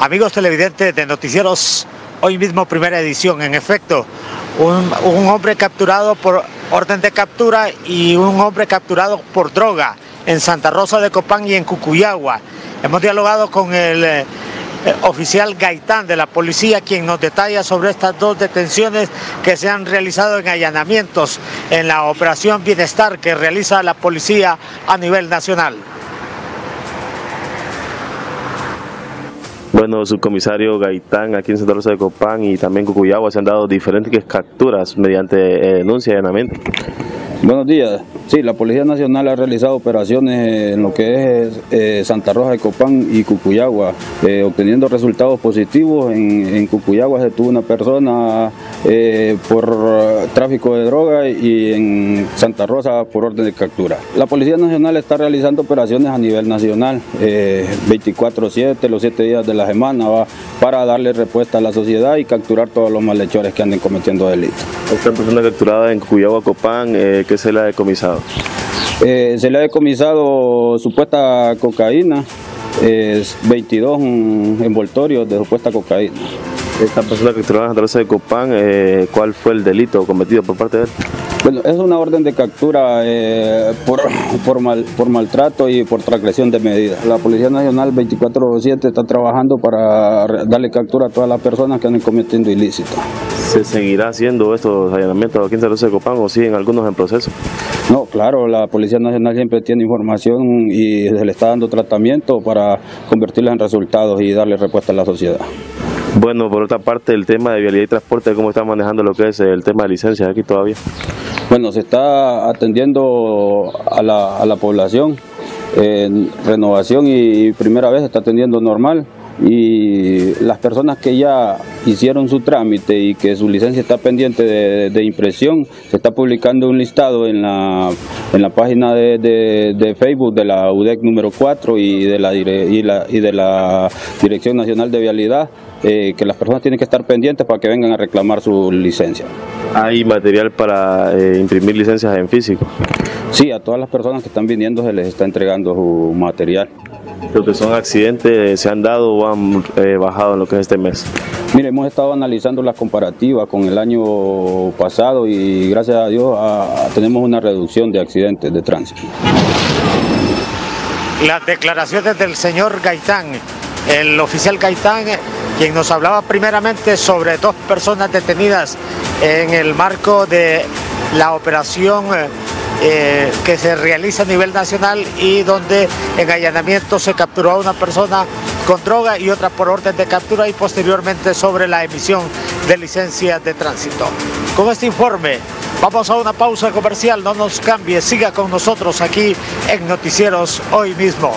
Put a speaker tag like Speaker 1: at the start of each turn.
Speaker 1: Amigos televidentes de Noticieros, hoy mismo primera edición, en efecto, un, hombre capturado por orden de captura y un hombre capturado por droga en Santa Rosa de Copán y en Cucuyagua. Hemos dialogado con el eh, oficial Gaitán de la policía, quien nos detalla sobre estas dos detenciones que se han realizado en allanamientos en la operación Bienestar que realiza la policía a nivel nacional.
Speaker 2: Bueno, subcomisario Gaitán aquí en Santa Rosa de Copán y también Cucuyagua se han dado diferentes capturas mediante eh, denuncia y allanamiento.
Speaker 3: Buenos días. Sí, la Policía Nacional ha realizado operaciones en lo que es eh, Santa Rosa de Copán y Cucuyagua, eh, obteniendo resultados positivos. En, en, Cucuyagua se tuvo una persona eh, por tráfico de droga y en Santa Rosa por orden de captura. La Policía Nacional está realizando operaciones a nivel nacional, 24-7, los 7 días de la semana, ¿va? para darle respuesta a la sociedad y capturar todos los malhechores que anden cometiendo delitos.
Speaker 2: Esta persona capturada en Cucuyagua, Copán, ¿qué se le ha decomisado?
Speaker 3: Eh, se le ha decomisado supuesta cocaína, es 22 envoltorios de supuesta cocaína.
Speaker 2: Esta persona que en la de Copán, eh, ¿cuál fue el delito cometido por parte de él?
Speaker 3: Bueno, es una orden de captura eh, por, por, mal, por maltrato y por transgresión de medidas. La Policía Nacional 24-7 está trabajando para darle captura a todas las personas que andan cometiendo ilícitos.
Speaker 2: ¿Se seguirá haciendo estos allanamientos aquí en San de Copán o siguen algunos en proceso?
Speaker 3: No, claro, la Policía Nacional siempre tiene información y se le está dando tratamiento para convertirla en resultados y darle respuesta a la sociedad.
Speaker 2: Bueno, por otra parte, el tema de vialidad y transporte, ¿cómo está manejando lo que es el tema de licencias aquí todavía?
Speaker 3: Bueno, se está atendiendo a la, a la población, en renovación y primera vez se está atendiendo normal y las personas que ya hicieron su trámite y que su licencia está pendiente de, impresión, se está publicando un listado en la, en la página de, de, Facebook de la UDEC número 4 y de la, y, la, y de la Dirección Nacional de Vialidad, eh, que las personas tienen que estar pendientes para que vengan a reclamar su licencia.
Speaker 2: ¿Hay material para eh, imprimir licencias en físico?
Speaker 3: Sí, a todas las personas que están viniendo se les está entregando su material.
Speaker 2: Lo que son accidentes se han dado o han eh, bajado en lo que es este mes.
Speaker 3: Mire, hemos estado analizando las comparativas con el año pasado y gracias a Dios tenemos una reducción de accidentes de tránsito.
Speaker 1: Las declaraciones del señor Gaitán, el oficial Gaitán, quien nos hablaba primeramente sobre dos personas detenidas en el marco de la operación eh, que se realiza a nivel nacional y donde en allanamiento se capturó a una persona con droga y otra por orden de captura y posteriormente sobre la emisión de licencias de tránsito. Con este informe vamos a una pausa comercial, no nos cambie, siga con nosotros aquí en Noticieros hoy mismo.